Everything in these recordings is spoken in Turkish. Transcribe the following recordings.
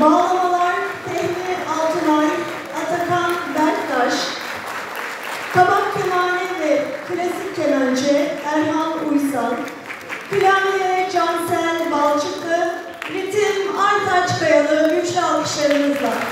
Bağlamalar Fehmi Altınay, Atakan Berktaş, Kabak Kemane ve Klasik Kemençe Erhan Uysal, Klavye Cansel Balçıklı, Ritim Artaç Kayalı güçlü alkışlarımızla.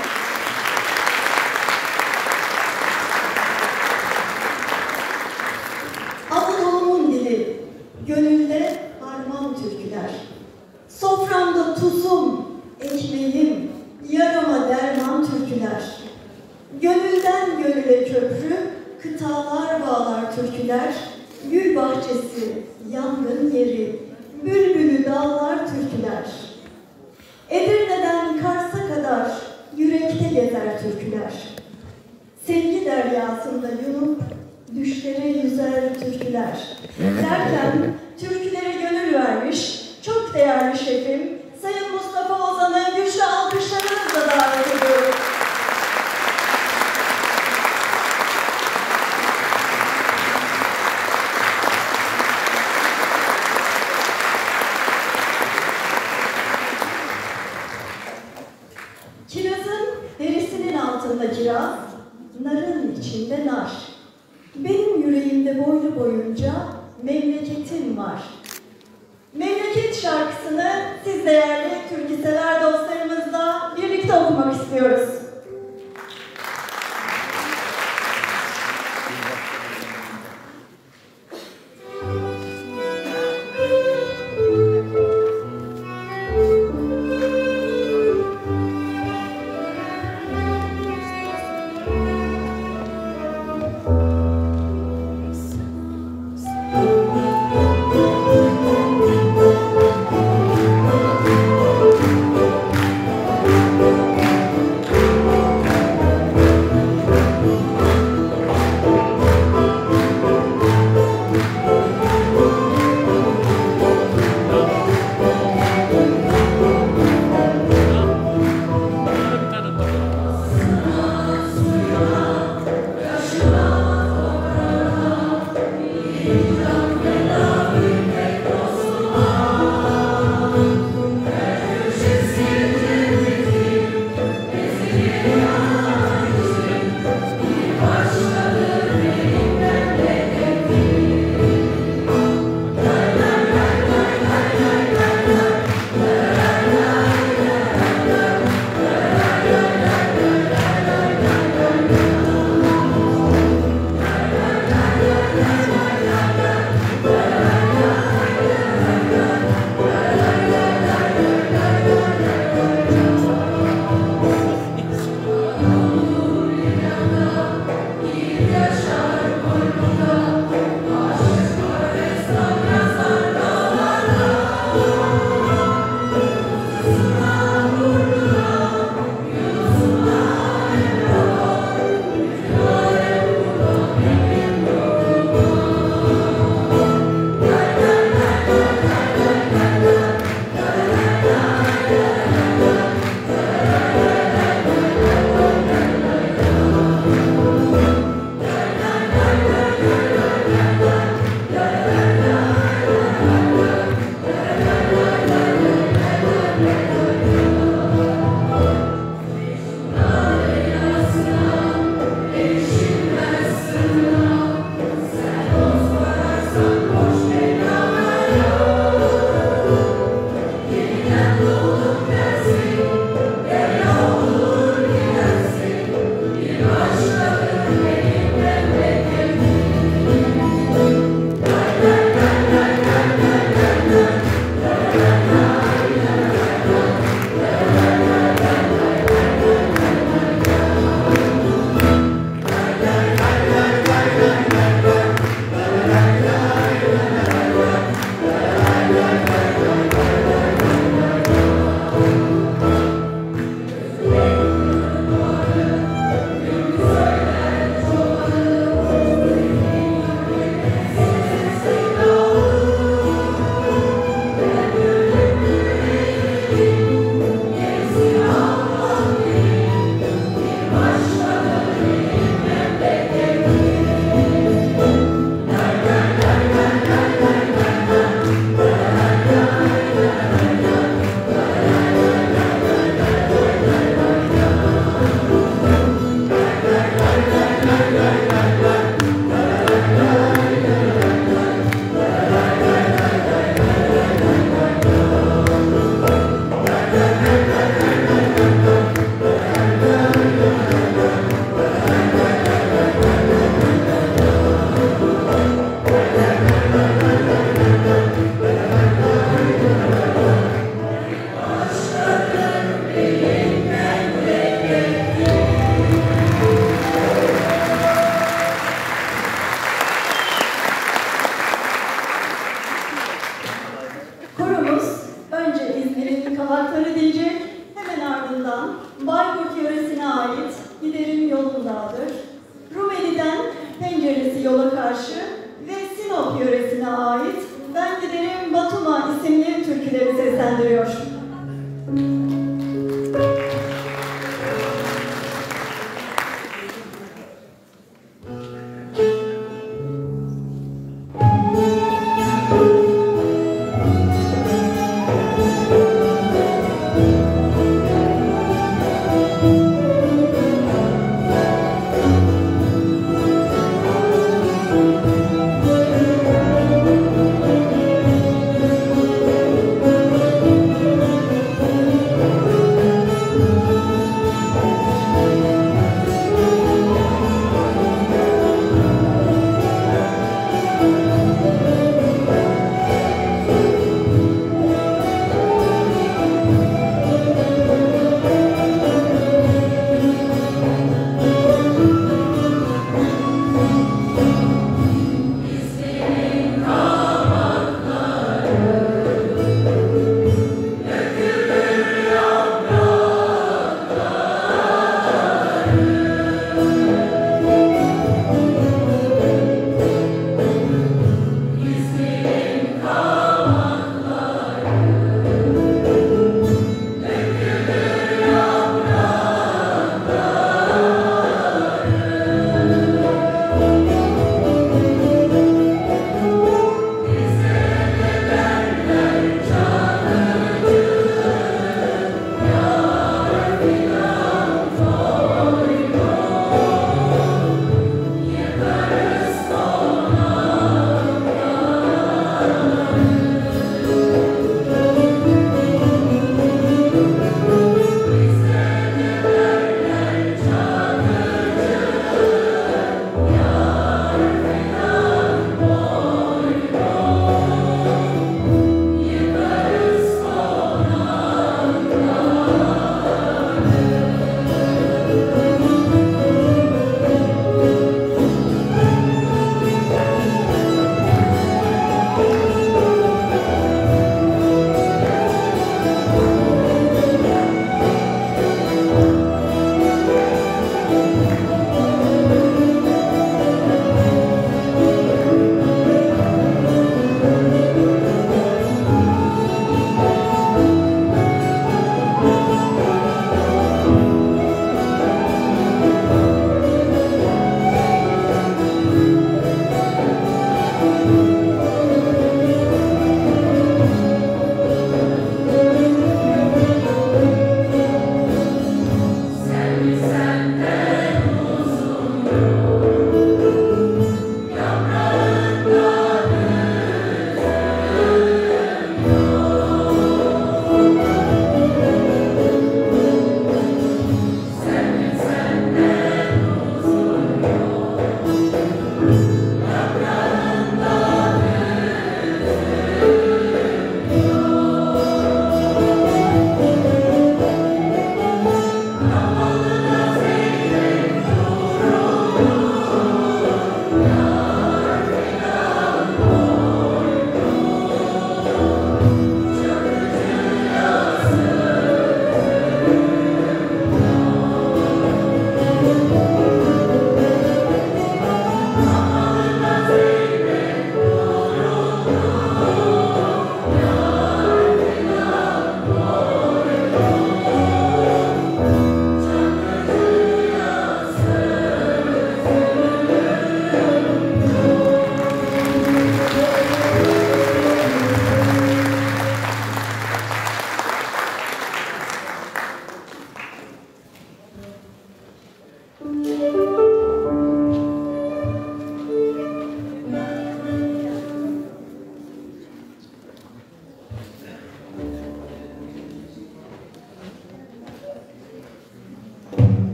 seslendiriyor.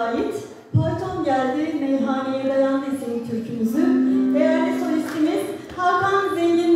ait. Payton Geldi Meyhaneye Dayandı isimli türkümüzü. Değerli solistimiz Hakan Zengin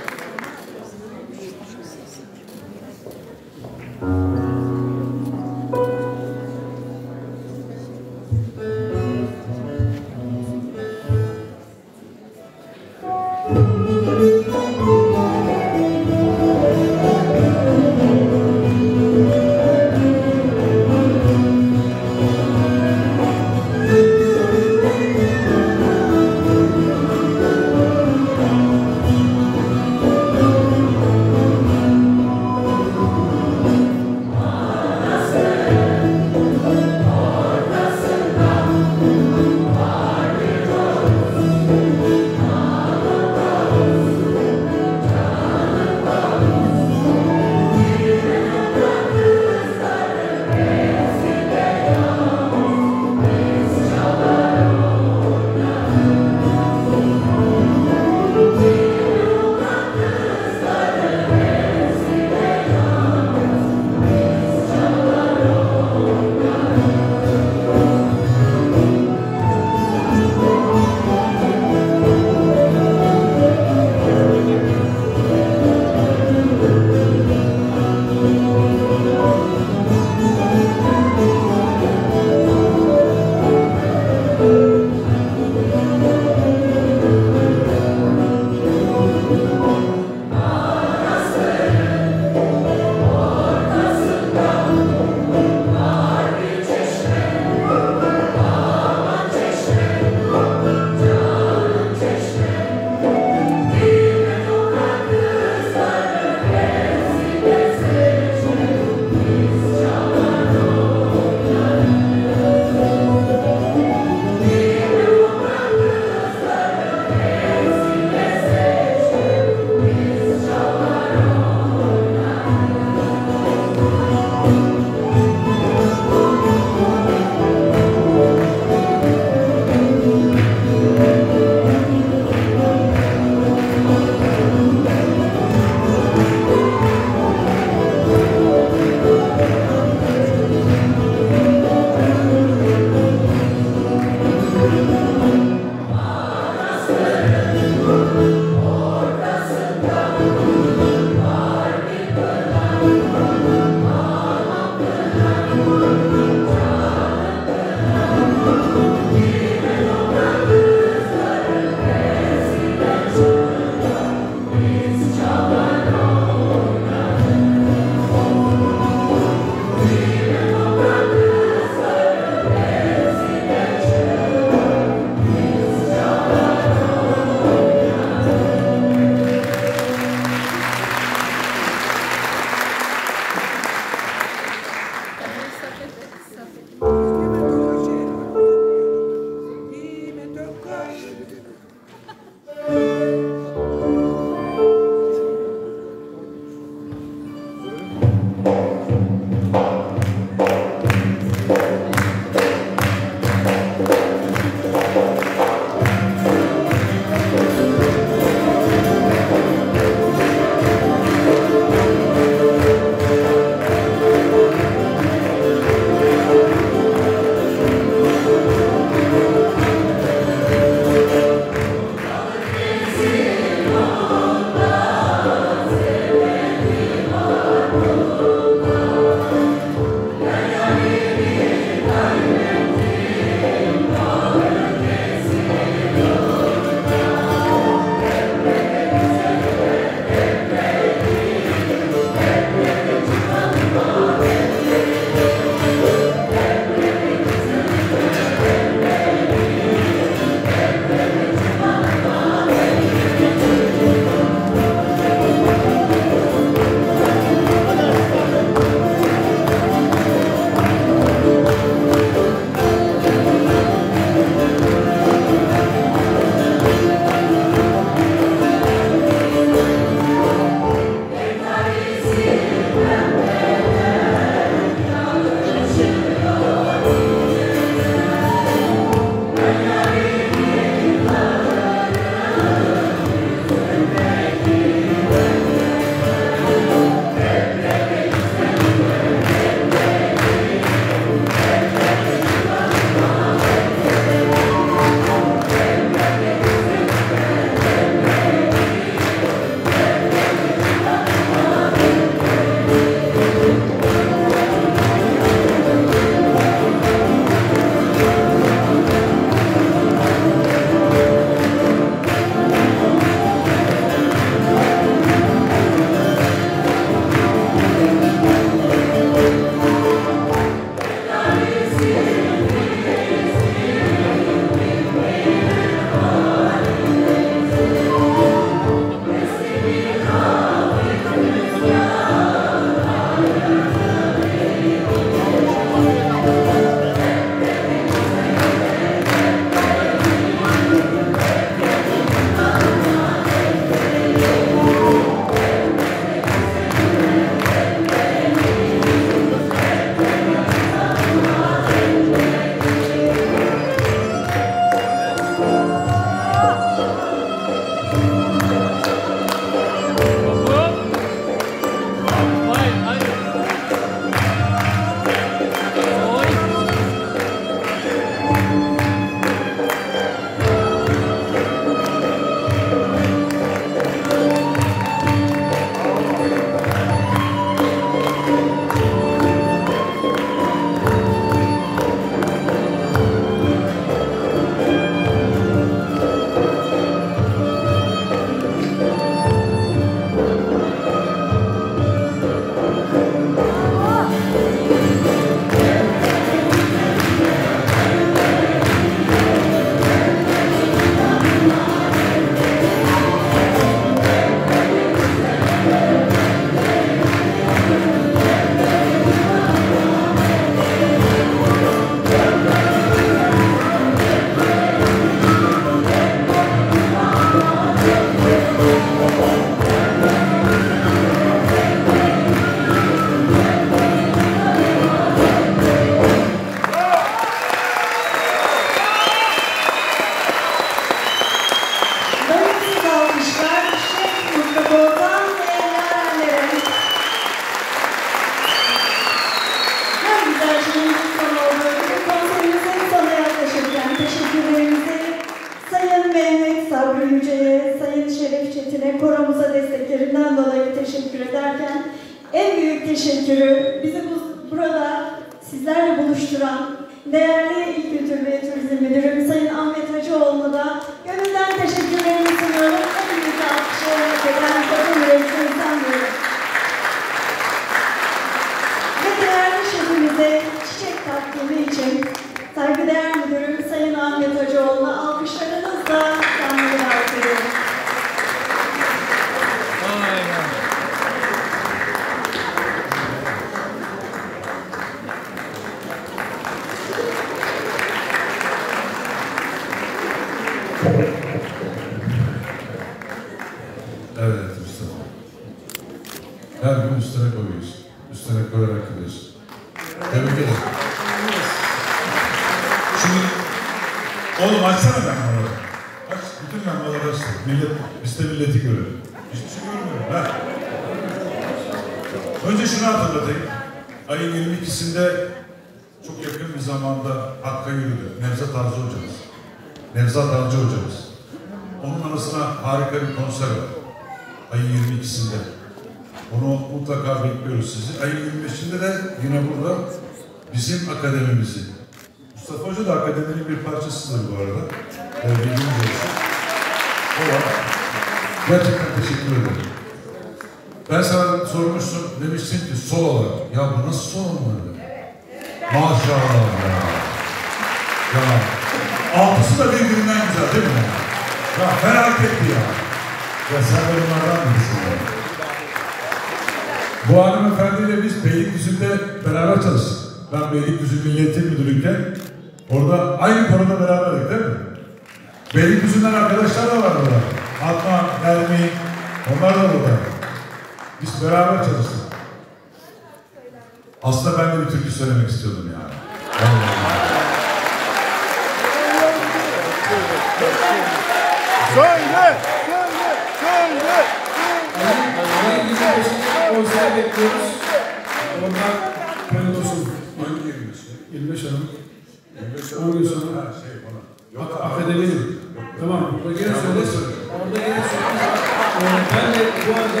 Sazda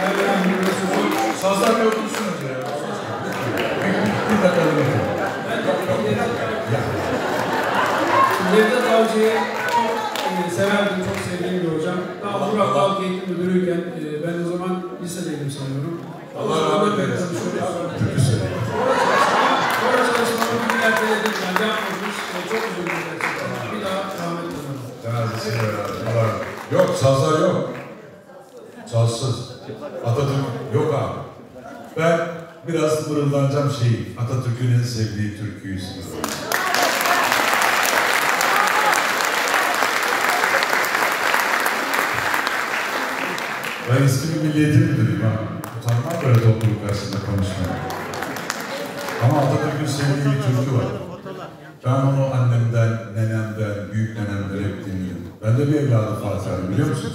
Mevlana Hürriyeti Sazda bir otursunuz ya. Bir dakika. 200 yıl. Ben eski bir milliyeti müdürüyüm ha. Utanmam böyle topluluk karşısında konuşmaya. Ama adada gün sevdiği bir türkü var. Ben onu annemden, nenemden, büyük nenemden hep dinliyorum. Ben de bir evladım Fatih Hanım biliyor musunuz?